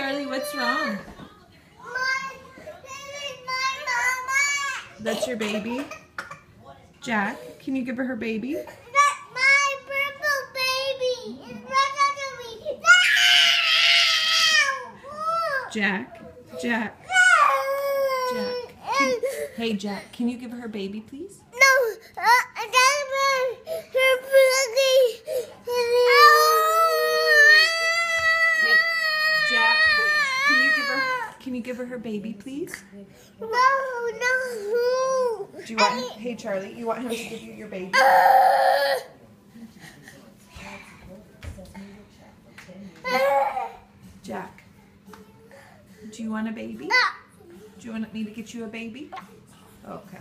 Charly, what's wrong? My, this is my mama. That's your baby? Jack, can you give her her baby? That's my purple baby. It's right under me. No! Jack, Jack, Jack. Can, hey, Jack, can you give her her baby, please? No, uh, that's my her baby. Hey, Jack, can you give her can you give her her baby, please? No, no. Do you want? Hey, Charly, you want him to give you your baby? Jack, do you want a baby? Do you want me to get you a baby? Okay.